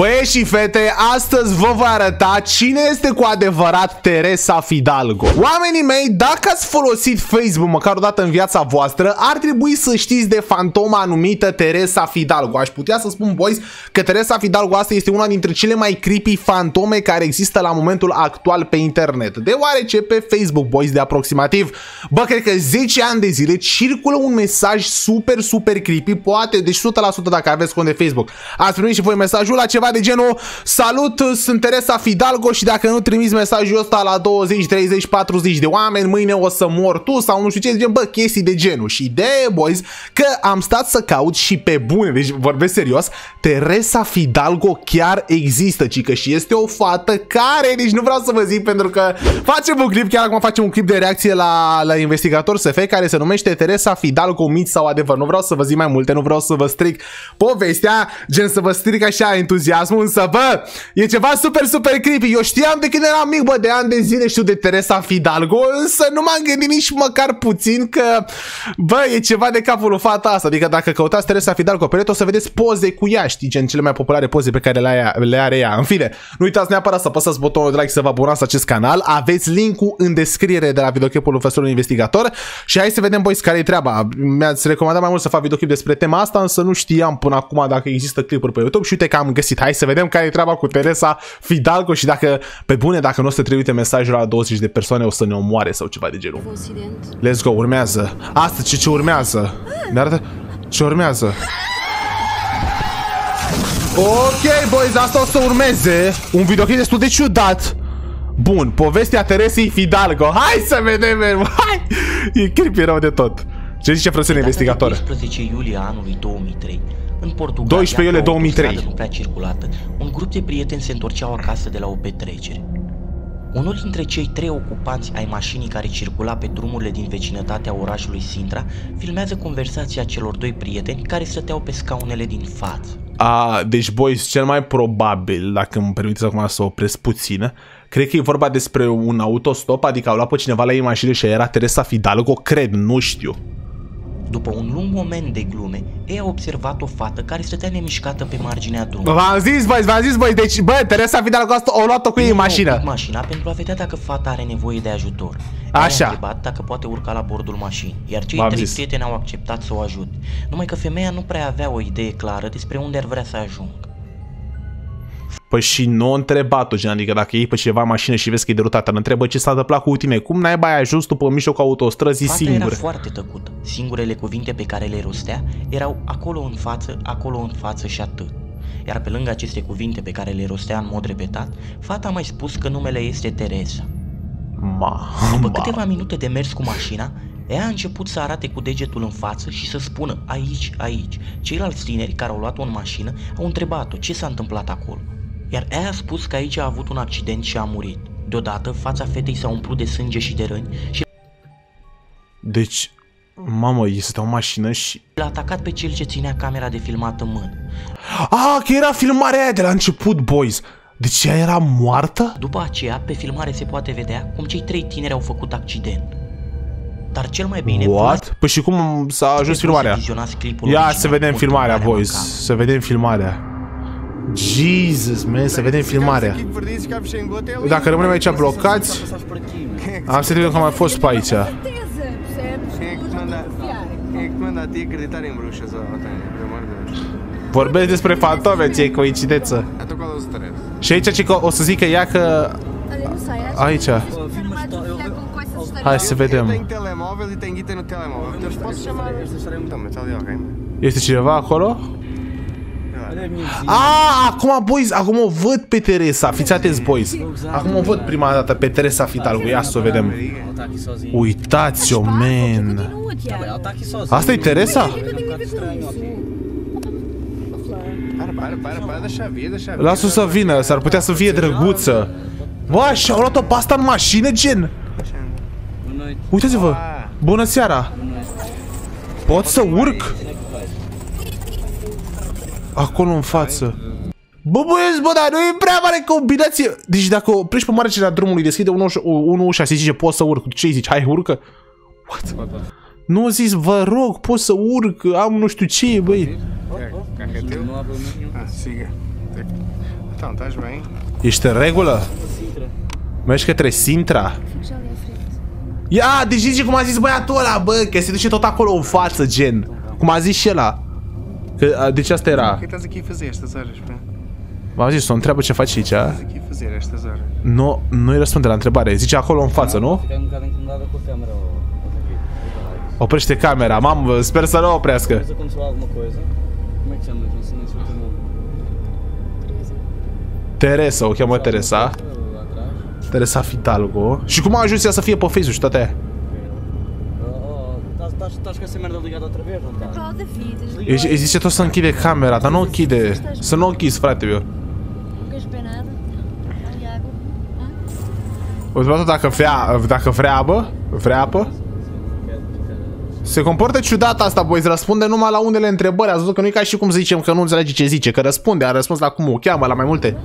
Băie și fete, astăzi vă voi arăta cine este cu adevărat Teresa Fidalgo. Oamenii mei, dacă ați folosit Facebook măcar o dată în viața voastră, ar trebui să știți de fantoma numită Teresa Fidalgo. Aș putea să spun, boys, că Teresa Fidalgo asta este una dintre cele mai creepy fantome care există la momentul actual pe internet. Deoarece pe Facebook, boys, de aproximativ, bă, cred că 10 ani de zile circulă un mesaj super, super creepy, poate, deci 100% dacă aveți cont de Facebook. Ați primit și voi mesajul la ceva de genul Salut, sunt Teresa Fidalgo și dacă nu trimiți mesajul ăsta la 20, 30, 40 de oameni, mâine o să mor tu sau nu știu ce, gen, bă, chestii de genul. Și de boys, că am stat să caut și pe bune, deci vorbesc serios, Teresa Fidalgo chiar există, ci că și este o fată care, deci nu vreau să vă zic pentru că facem un clip, chiar acum facem un clip de reacție la, la investigator SF care se numește Teresa Fidalgo mit sau adevăr. Nu vreau să vă zic mai multe, nu vreau să vă stric povestea, gen să vă stric așa entuziasmul, însă bă, e ceva super, super creepy. Eu știam de când eram mic, bă, de ani de zile știu de Teresa Fidalgo, însă nu m-am gândit nici măcar puțin că, bă, e ceva de capul lui fata asta. Adică dacă căutați Teresa Fidalgo pe net, o să vedeți poze cu ea, știi, gen cele mai populare poze pe care le, le are ea. În fine, nu uitați neapărat să apăsați butonul de like să vă abonați acest canal. Aveți linkul în descriere de la videoclipul profesorul investigator și hai să vedem, boys, care e treaba. Mi-ați recomandat mai mult să fac videoclip despre tema asta, însă nu știam până acum dacă există clipuri pe YouTube și uite că am găsit. Hai să vedem care e treaba cu Teresa Fidalgo și dacă, pe bune, dacă nu o să trimite mesajul la 20 de persoane, o să ne omoare sau ceva de genul. Let's go, urmează. Asta ce, ce urmează? Ne arată ce urmează. Ok, boys, asta o să urmeze. Un videoclip destul de ciudat. Bun, povestea Teresei Fidalgo. Hai să vedem, man. hai! E creepy rău de tot. Ce zice frățele investigator? 12 iulie anului 2003, în Portugalia, 12 iulie pe o 2003. autostradă nu prea circulată, un grup de prieteni se întorceau acasă de la o petrecere. Unul dintre cei trei ocupanți ai mașinii care circula pe drumurile din vecinătatea orașului Sintra filmează conversația celor doi prieteni care stăteau pe scaunele din față. A, deci, boys, cel mai probabil, dacă îmi permiteți acum să opresc puțin, cred că e vorba despre un autostop, adică au luat pe cineva la ei mașină și era Teresa Fidalgo, cred, nu știu. După un lung moment de glume, ei au observat o fată care stătea nemișcată pe marginea drumului. V-am zis, boys, v-am zis, boys, deci, bă, Teresa Fidalgo asta o luat-o cu ei în Nu mașină. oprit mașina pentru a vedea dacă fata are nevoie de ajutor. Așa. A întrebat dacă poate urca la bordul mașinii, iar cei V-am trei zis. prieteni au acceptat să o ajute. Numai că femeia nu prea avea o idee clară despre unde ar vrea să ajungă. Păi și nu a întrebat-o, gen, adică dacă iei pe cineva în mașină și vezi că e derutată, îl întrebă ce s-a întâmplat cu ultime, cum n-ai mai ajuns tu pe mijlocul autostrăzii Fata singur? era foarte tăcută. Singurele cuvinte pe care le rostea erau acolo în față, acolo în față și atât. Iar pe lângă aceste cuvinte pe care le rostea în mod repetat, fata a mai spus că numele este Teresa. Ma, După ma. câteva minute de mers cu mașina, ea a început să arate cu degetul în față și să spună aici, aici. Ceilalți tineri care au luat-o în mașină au întrebat-o ce s-a întâmplat acolo. Iar ea a spus că aici a avut un accident și a murit. Deodată, fața fetei s-a umplut de sânge și de răni și Deci, mamă, este o mașină și... l-a atacat pe cel ce ținea camera de filmat în mână. Ah, că era filmarea aia de la început, boys. Deci ea era moartă? După aceea, pe filmare se poate vedea cum cei trei tineri au făcut accident. Dar cel mai bine, What? Păi și cum s-a ajuns Trebuie filmarea? să vizionați clipul Ia original să vedem cu filmarea, întâmplarea boys. macabră. Să vedem filmarea. Jesus, man, să vedem filmarea. Dacă rămânem aici blocați, am să că am mai fost pe aici. certeza, percebes? Quem é que te manda, quem é que te manda a ti acreditar em bruxas, ó, Tânia? Pelo amor de Deus. Vorbesc despre fantome, ce e coincidență. Então qual é o stress? Și aici ce că o să zică ea că... Olha, não sei, acho Aici. que foi mais desafiar com coisas estranhas. Hai să Eu vedem. tenho telemóvel e tenho guita no telemóvel. Então posso chamar. Então, mas está ali alguém, mano. Este cineva acolo? Ah, acum, boys, acum o văd pe Teresa. Fiți atenți, boys. Acum o văd prima dată pe Teresa Fidalgo. Ia să o vedem. Ela está aqui sozinha. Uitați-o, man. Continua, Tiago. Ela está aqui sozinha. Asta e Teresa? O que é que eu tenho a ver com isso? Para, para, para, para, deixa vir, deixa vir. Lasă-o să vină, s-ar putea să fie drăguță. Bă, și-au luat-o pe asta în mașină, gen. Boa noite. Uitați-vă. Bună seara. Pot să urc? Acolo în față. Bă, băieți, bă, dar nu e prea mare combinație. Deci dacă oprești pe marginea drumului, deschide unul ușa, unul ușa și zice, pot să urc. Ce zici? Hai, urcă? What? Nu zis, vă rog, pot să urc, am nu știu ce, băi. Carro é teu? Não há problema nenhum. Ah, siga. Então, estás bem? Ești în regulă? Sintra. Mergi către Sintra? Fico já ali à frente. Ia, deci zici cum a zis băiatul ăla, bă, că se duce tot acolo în față, gen. Cum a zis și ăla. Că, a, deci asta O era. que estás aqui a fazer estas horas, pá? M-a zis, o întreabă ce faci aici. Estás aqui a fazer estas horas? Nu, nu-i răspunde la întrebare. Zice acolo în față, nu? Fiquei um bocado incomodada com a câmera, ó, ó, David. Diga lá isso. Oprește camera, mam, sper să nu oprească. Mas aconteceu alguma coisa? Como é que chamas? Não sei nem se o teu nome. Teresa, o cheamă Teresa. Lá atrás. Teresa Fidalgo. Și cum a ajuns ea să fie pe Facebook și toate aia? Oh, oh, estás- estás estás com essa merda ligada outra vez, não estás? Pá, David, Îi, îi zice tot să închide camera, dar nu o închide. Să nu o închizi, frate meu. não queres beber nada? Olha água. Hã? Uite, bă, dacă vrea, dacă vrea apă, vrea apă, se comportă ciudat asta, boys, răspunde numai la unele întrebări. Ați văzut că nu e ca și cum zicem că nu înțelege ce zice, că răspunde, a răspuns la cum o cheamă, la mai multe.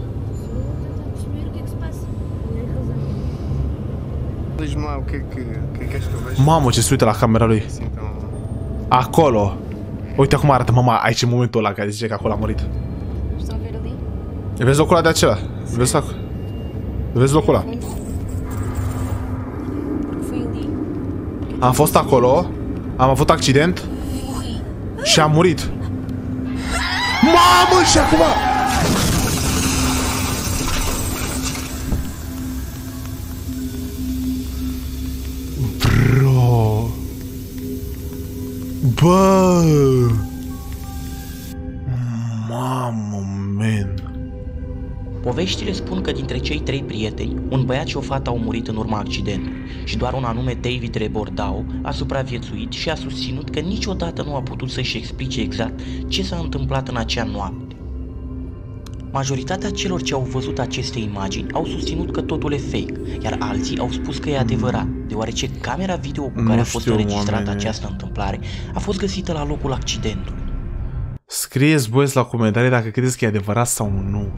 Estou a tentar perceber Mamă, ce se uită la camera lui. Assim, então. Acolo. Uite cum arată mama aici în momentul ăla care zice că acolo a murit. Estão a ver ali? Vezi locul ăla de acela? Vezi locul? Vezi locul ăla? Fui ali. Am fost acolo, am avut accident și am murit. Mamă, și acum... Bă... Mamă, man... Poveștile spun că dintre cei trei prieteni, un băiat și o fată au murit în urma accidentului și doar un anume David Rebordau a supraviețuit și a susținut că niciodată nu a putut să-și explice exact ce s-a întâmplat în acea noapte. Majoritatea celor ce au văzut aceste imagini au susținut că totul e fake, iar alții au spus că e adevărat, deoarece camera video cu care Nu a fost știu, înregistrată oameni. această întâmplare a fost găsită la locul accidentului. Scrieți, băieți, la comentarii dacă credeți că e adevărat sau nu.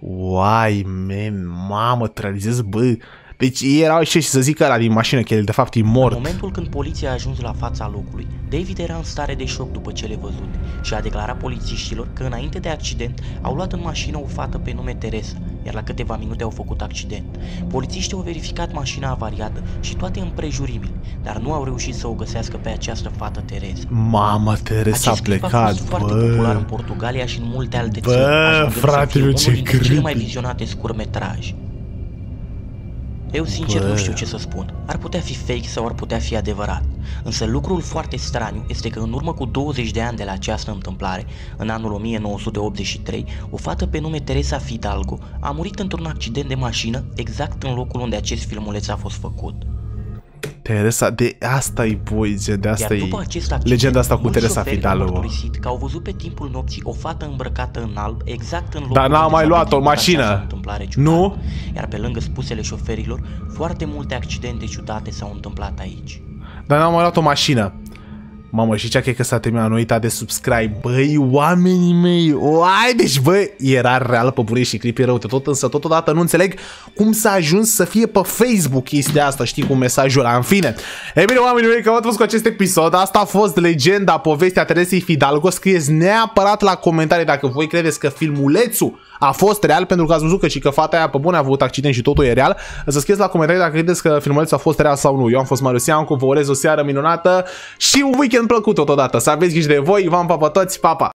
Uai, man, mamă, tralizez, bă. Deci erau și să zică ăla din mașină că el de fapt e În mort. momentul când poliția a ajuns la fața locului, David era în stare de șoc după cele văzute și a declarat polițiștilor că înainte de accident au luat în mașină o fată pe nume Teresa, iar la câteva minute au făcut accident. Polițiștii au verificat mașina avariată și toate împrejurimile, dar nu au reușit să o găsească pe această fată Teresa. Mamă, Teresa a Acest clip a plecat, fost foarte popular în bă. Portugalia și în multe alte Bă, țări, ajungând să frate, fie meu, unul ce dintre cele mai creepy. vizionate scurtmetraje. Eu sincer Bă. nu știu ce să spun. Ar putea fi fake sau ar putea fi adevărat. Însă lucrul foarte straniu este că în urmă cu 20 de ani de la această întâmplare, în anul 1983, o fată pe nume Teresa Fidalgo a murit într-un accident de mașină exact în locul unde acest filmuleț a fost făcut. Teresa, de asta e, boi, de asta Iar e după acest accident, legenda asta cu mulți Teresa șoferi au Fidalgo. mărturisit că au văzut pe timpul nopții o fată îmbrăcată în alb exact în locul Dar n-a unde mai s-a luat-o în petrecut această mașină. întâmplare ciudată. Nu? Iar pe lângă spusele șoferilor, foarte multe accidente ciudate s-au întâmplat aici. Dar n-am mai luat o mașină. Mamă, și cea că s-a terminat, nu uita de subscribe. Băi, oamenii mei, oai, deci bă, era real pe bune și creepy rău de tot, însă totodată nu înțeleg cum s-a ajuns să fie pe Facebook chestia asta, știi, cu mesajul ăla, în fine. E bine, oamenii mei, că am fost cu acest episod, asta a fost legenda, povestea Teresei Fidalgo, scrieți neapărat la comentarii dacă voi credeți că filmulețul a fost real, pentru că ați văzut că și că fata aia pe bune a avut accident și totul e real. Să scrieți la comentarii dacă credeți că filmulețul a fost real sau nu. Eu am fost Marius Iancu, vă urez o seară minunată și un weekend plăcut totodată. Să aveți grijă de voi, v-am pa pe toți, pa, pa!